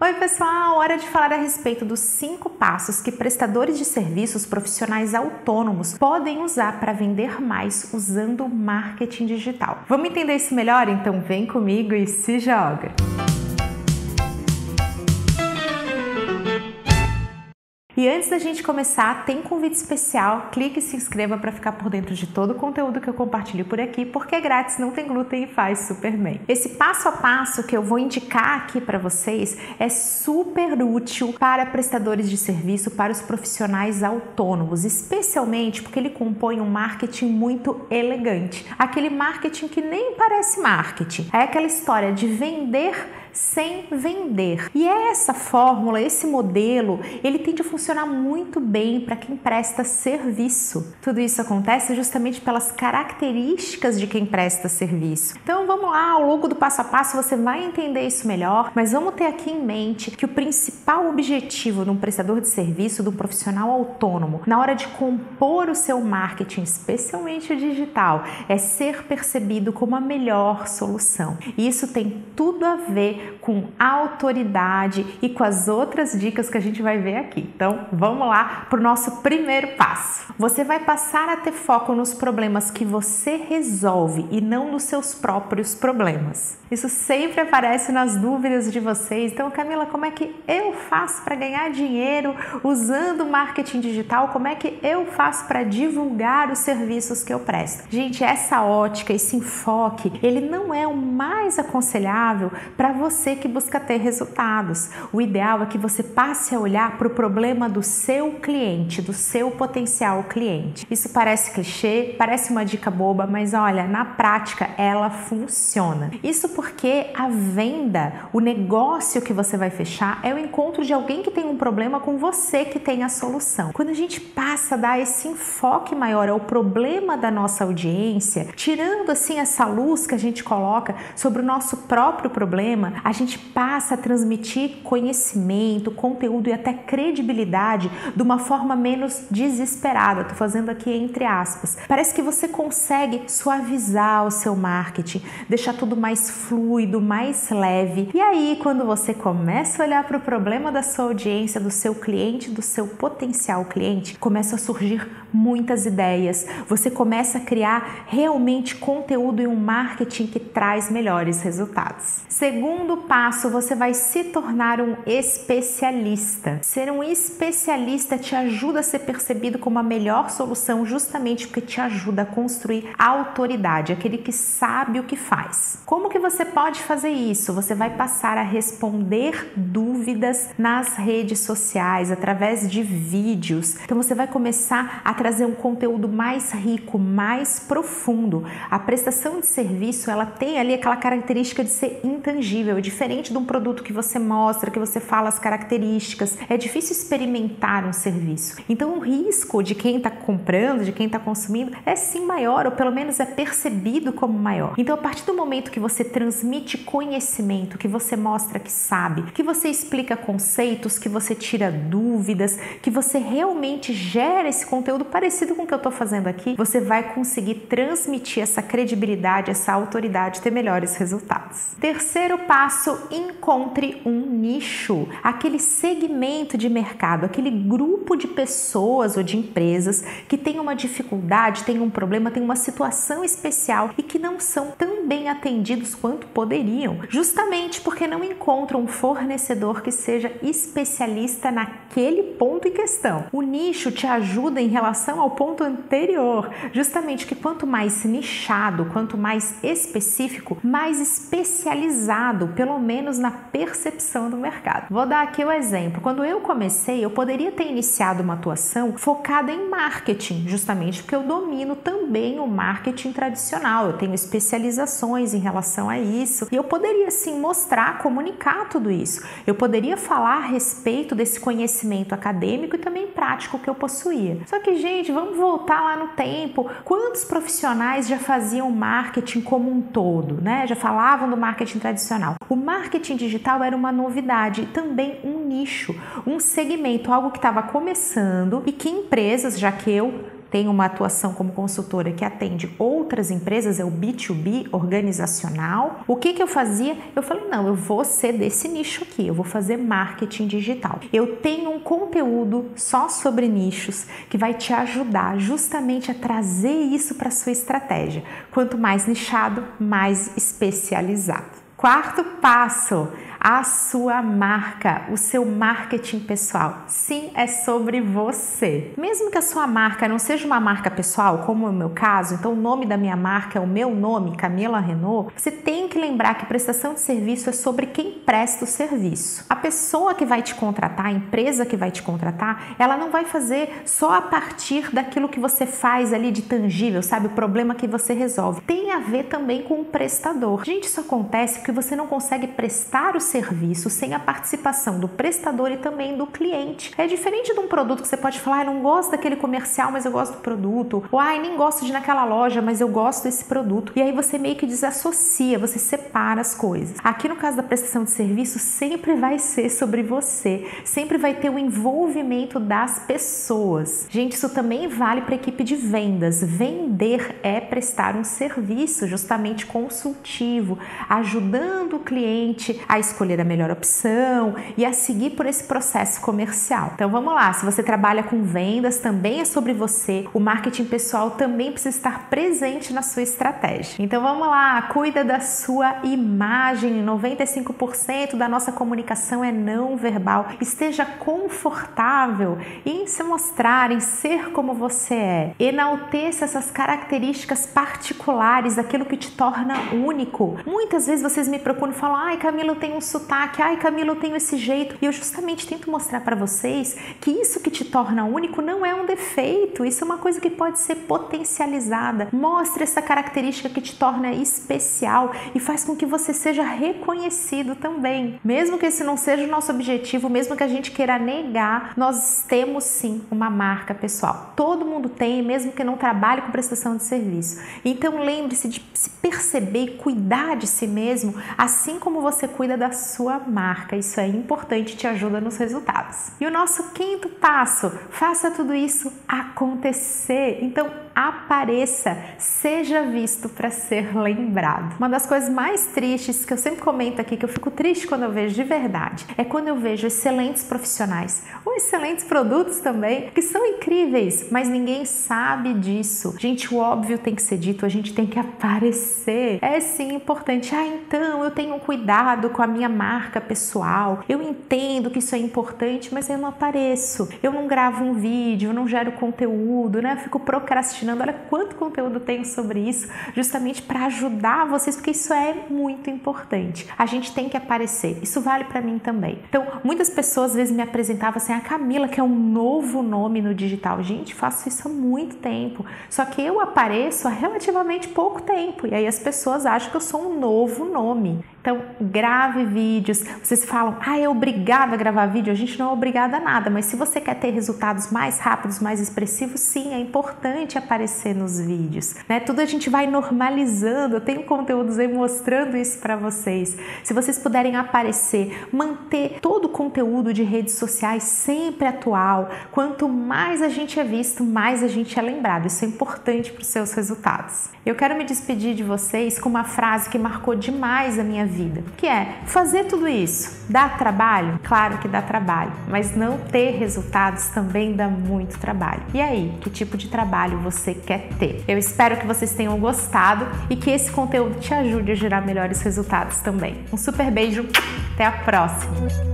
Oi, pessoal! Hora de falar a respeito dos cinco passos que prestadores de serviços profissionais autônomos podem usar para vender mais usando marketing digital. Vamos entender isso melhor? Então vem comigo e se joga! E antes da gente começar, tem convite especial. Clique e se inscreva para ficar por dentro de todo o conteúdo que eu compartilho por aqui, porque é grátis, não tem glúten e faz super bem. Esse passo a passo que eu vou indicar aqui para vocês é super útil para prestadores de serviço, para os profissionais autônomos, especialmente porque ele compõe um marketing muito elegante. Aquele marketing que nem parece marketing. É aquela história de vender sem vender. E essa fórmula, esse modelo, ele tende a funcionar muito bem para quem presta serviço. Tudo isso acontece justamente pelas características de quem presta serviço. Então vamos lá, ao longo do passo a passo você vai entender isso melhor, mas vamos ter aqui em mente que o principal objetivo de um prestador de serviço, de um profissional autônomo, na hora de compor o seu marketing, especialmente o digital, é ser percebido como a melhor solução. E isso tem tudo a ver com autoridade e com as outras dicas que a gente vai ver aqui. Então, vamos lá para o nosso primeiro passo. Você vai passar a ter foco nos problemas que você resolve e não nos seus próprios problemas. Isso sempre aparece nas dúvidas de vocês. Então, Camila, como é que eu faço para ganhar dinheiro usando marketing digital? Como é que eu faço para divulgar os serviços que eu presto? Gente, essa ótica, esse enfoque, ele não é o mais aconselhável para você você que busca ter resultados. O ideal é que você passe a olhar para o problema do seu cliente, do seu potencial cliente. Isso parece clichê, parece uma dica boba, mas olha, na prática ela funciona. Isso porque a venda, o negócio que você vai fechar é o encontro de alguém que tem um problema com você que tem a solução. Quando a gente passa a dar esse enfoque maior ao problema da nossa audiência, tirando assim essa luz que a gente coloca sobre o nosso próprio problema, a gente passa a transmitir conhecimento, conteúdo e até credibilidade de uma forma menos desesperada. Estou fazendo aqui entre aspas. Parece que você consegue suavizar o seu marketing, deixar tudo mais fluido, mais leve. E aí, quando você começa a olhar para o problema da sua audiência, do seu cliente, do seu potencial cliente, começa a surgir muitas ideias. Você começa a criar realmente conteúdo e um marketing que traz melhores resultados. Segundo segundo passo, você vai se tornar um especialista. Ser um especialista te ajuda a ser percebido como a melhor solução, justamente porque te ajuda a construir autoridade, aquele que sabe o que faz. Como que você pode fazer isso? Você vai passar a responder dúvidas nas redes sociais, através de vídeos. Então você vai começar a trazer um conteúdo mais rico, mais profundo. A prestação de serviço, ela tem ali aquela característica de ser intangível é diferente de um produto que você mostra, que você fala as características. É difícil experimentar um serviço. Então, o risco de quem está comprando, de quem está consumindo, é sim maior, ou pelo menos é percebido como maior. Então, a partir do momento que você transmite conhecimento, que você mostra que sabe, que você explica conceitos, que você tira dúvidas, que você realmente gera esse conteúdo parecido com o que eu estou fazendo aqui, você vai conseguir transmitir essa credibilidade, essa autoridade, ter melhores resultados. Terceiro passo passo, encontre um nicho, aquele segmento de mercado, aquele grupo de pessoas ou de empresas que tem uma dificuldade, tem um problema, tem uma situação especial e que não são tão bem atendidos quanto poderiam, justamente porque não encontram um fornecedor que seja especialista naquele ponto em questão. O nicho te ajuda em relação ao ponto anterior, justamente que quanto mais nichado, quanto mais específico, mais especializado pelo menos na percepção do mercado. Vou dar aqui o um exemplo. Quando eu comecei, eu poderia ter iniciado uma atuação focada em marketing, justamente porque eu domino também o marketing tradicional. Eu tenho especializações em relação a isso e eu poderia sim mostrar, comunicar tudo isso. Eu poderia falar a respeito desse conhecimento acadêmico e também prático que eu possuía. Só que, gente, vamos voltar lá no tempo. Quantos profissionais já faziam marketing como um todo, né? Já falavam do marketing tradicional. O marketing digital era uma novidade, também um nicho, um segmento, algo que estava começando e que empresas, já que eu tenho uma atuação como consultora que atende outras empresas, é o B2B organizacional. O que, que eu fazia? Eu falei, não, eu vou ser desse nicho aqui, eu vou fazer marketing digital. Eu tenho um conteúdo só sobre nichos que vai te ajudar justamente a trazer isso para sua estratégia. Quanto mais nichado, mais especializado. Quarto passo, a sua marca, o seu marketing pessoal. Sim, é sobre você. Mesmo que a sua marca não seja uma marca pessoal, como é o meu caso, então o nome da minha marca é o meu nome, Camila Renault, você tem que lembrar que prestação de serviço é sobre quem presta o serviço. A pessoa que vai te contratar, a empresa que vai te contratar, ela não vai fazer só a partir daquilo que você faz ali de tangível, sabe? O problema que você resolve. Tem a ver também com o prestador. Gente, isso acontece porque você não consegue prestar o serviço sem a participação do prestador e também do cliente. É diferente de um produto que você pode falar, ah, não gosto daquele comercial, mas eu gosto do produto, ou ah, nem gosto de ir naquela loja, mas eu gosto desse produto. E aí você meio que desassocia, você separa as coisas. Aqui no caso da prestação de serviço, sempre vai ser sobre você, sempre vai ter o envolvimento das pessoas. Gente, isso também vale para a equipe de vendas. Vender é prestar um serviço justamente consultivo, ajudando o cliente a escolher escolher a melhor opção e a seguir por esse processo comercial. Então vamos lá, se você trabalha com vendas, também é sobre você. O marketing pessoal também precisa estar presente na sua estratégia. Então vamos lá, cuida da sua imagem. 95% da nossa comunicação é não verbal. Esteja confortável em se mostrar, em ser como você é. Enalteça essas características particulares, aquilo que te torna único. Muitas vezes vocês me procuram e falam: "Ai, Camila, eu tenho um sotaque, ai Camila, eu tenho esse jeito. E eu justamente tento mostrar para vocês que isso que te torna único não é um defeito, isso é uma coisa que pode ser potencializada. Mostre essa característica que te torna especial e faz com que você seja reconhecido também. Mesmo que esse não seja o nosso objetivo, mesmo que a gente queira negar, nós temos sim uma marca pessoal. Todo mundo tem, mesmo que não trabalhe com prestação de serviço. Então lembre-se de se perceber e cuidar de si mesmo, assim como você cuida da sua marca. Isso é importante, te ajuda nos resultados. E o nosso quinto passo, faça tudo isso acontecer. Então, apareça, seja visto para ser lembrado. Uma das coisas mais tristes que eu sempre comento aqui, que eu fico triste quando eu vejo de verdade, é quando eu vejo excelentes profissionais ou excelentes produtos também, que são incríveis, mas ninguém sabe disso. Gente, o óbvio tem que ser dito, a gente tem que aparecer. É sim importante. Ah, então eu tenho cuidado com a minha marca pessoal. Eu entendo que isso é importante, mas eu não apareço. Eu não gravo um vídeo, eu não gero conteúdo, né? Eu fico procrastinando. Olha quanto conteúdo tenho sobre isso, justamente para ajudar vocês, porque isso é muito importante. A gente tem que aparecer. Isso vale para mim também. Então, muitas pessoas às vezes me apresentavam assim: "A Camila, que é um novo nome no digital". Gente, faço isso há muito tempo. Só que eu apareço há relativamente pouco tempo. E aí as pessoas acham que eu sou um novo nome. Então, grave vídeos. Vocês falam, ah, é obrigado a gravar vídeo. A gente não é obrigada a nada, mas se você quer ter resultados mais rápidos, mais expressivos, sim, é importante aparecer nos vídeos. Né? Tudo a gente vai normalizando. Eu tenho conteúdos aí mostrando isso para vocês. Se vocês puderem aparecer, manter todo o conteúdo de redes sociais sempre atual. Quanto mais a gente é visto, mais a gente é lembrado. Isso é importante para os seus resultados. Eu quero me despedir de vocês com uma frase que marcou demais a minha vida, que é fazer tudo isso dá trabalho? Claro que dá trabalho, mas não ter resultados também dá muito trabalho. E aí, que tipo de trabalho você quer ter? Eu espero que vocês tenham gostado e que esse conteúdo te ajude a gerar melhores resultados também. Um super beijo, até a próxima!